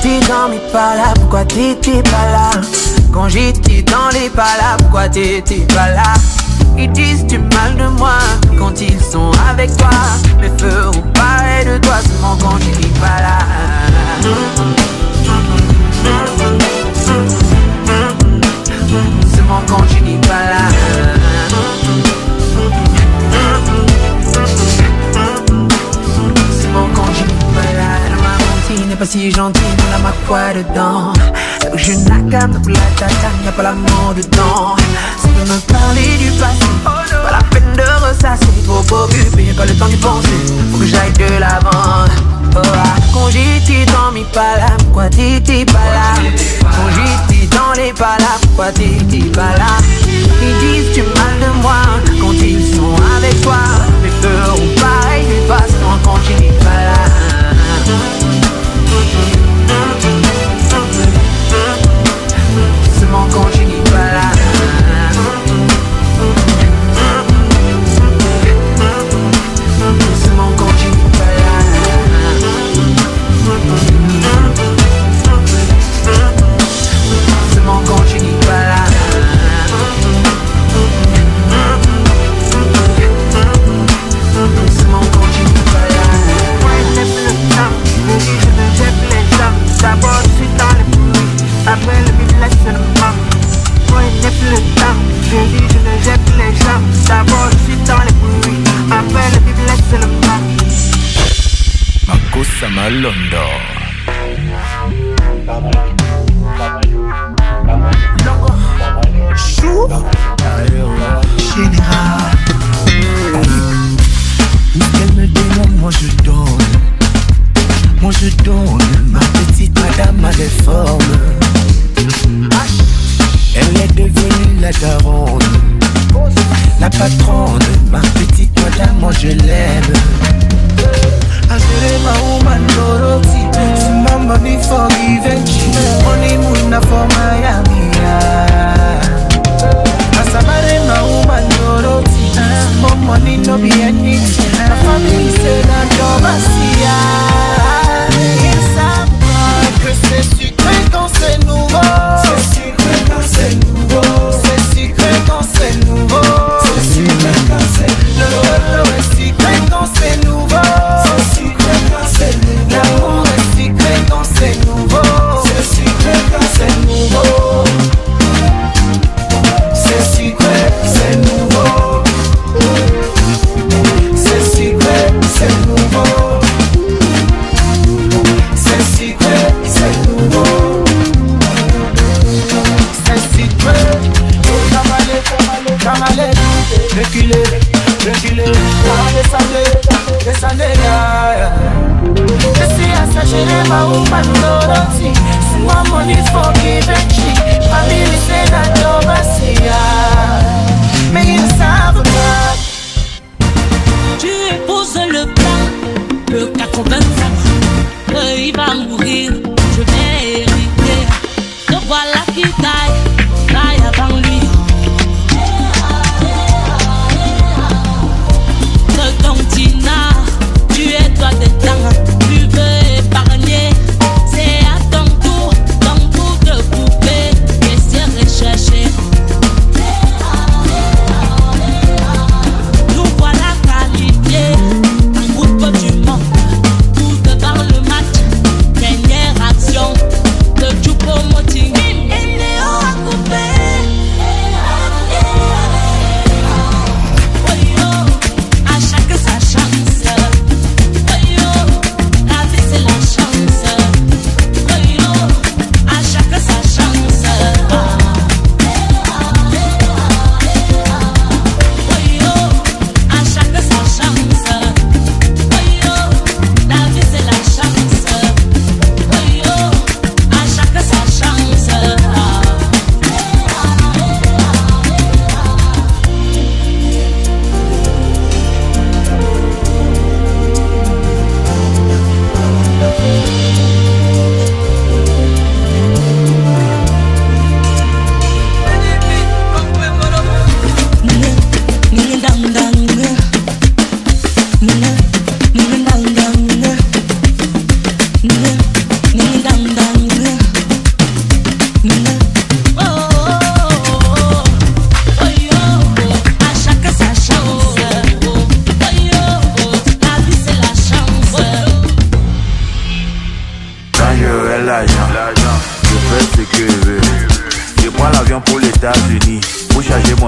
J'étais dans mes pas pourquoi t'étais pas là? Quand j'étais dans les pas là, pourquoi t'étais pas là? Ils disent du mal de moi quand ils sont avec toi. Mais feront pareil de toi seulement quand n'es pas là. Seulement quand tu n'es pas si gentille, mais la ma quoi dedans. Je pour la tata, y'a pas l'amour dedans. Ça peut me parler du passé, pas la peine de ressasser. Trop occupé, pas le temps d'y penser, faut que j'aille de l'avant. Oh, ah. Quand j'étais dans mes palabres, pourquoi t'étais pas là. Quand j'étais dans les palabres, pourquoi t'étais pas là. Ils disent mal Malondo. Chou Général qu'elle me demande, moi je donne Moi je donne Ma petite madame a des formes Elle est devenue la daronne La patronne Ma petite madame, moi je l'aime Today my woman Dorothy Money, ni forgiven Honeymoon na for Miami Rekile, rekile. Alesane, e lesane ya Esi asa jere ma umba noloroti Suwa money for give and cheap Family say na job asia Me inside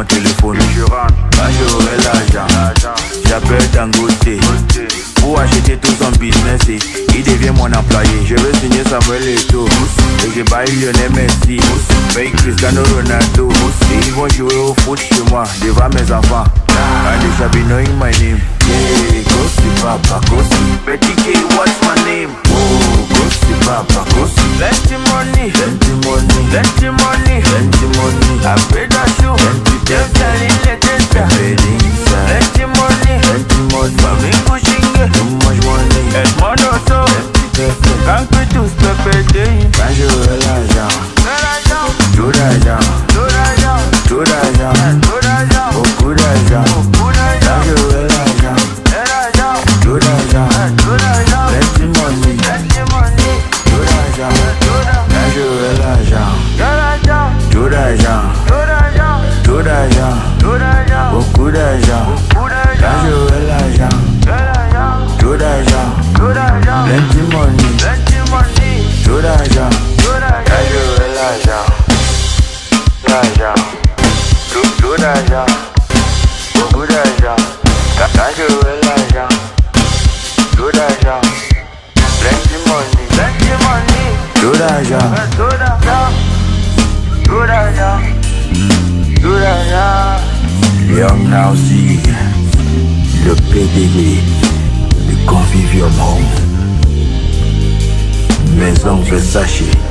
téléphone. Je rentre. Quand j'aurai l'argent, j'appelle Dangote. Pour acheter tout son business et il devient mon employé. Je veux signer Samuel Eto'o et je baille Lionel Messi. Paye Cristiano Ronaldo. Et ils vont jouer au foot chez moi devant mes enfants. And they shall be knowing my name. Yeah, Gossi Papa, Gossi. Betty K, what's my name? Oh, Gossi Papa, Gossi. Plenty money, plenty money, plenty money, plenty money. I paid that shoe, plenty, plenty, plenty, plenty Plenty money, plenty money, l'argent. Young now see le le Convivium Home, Maison Versace.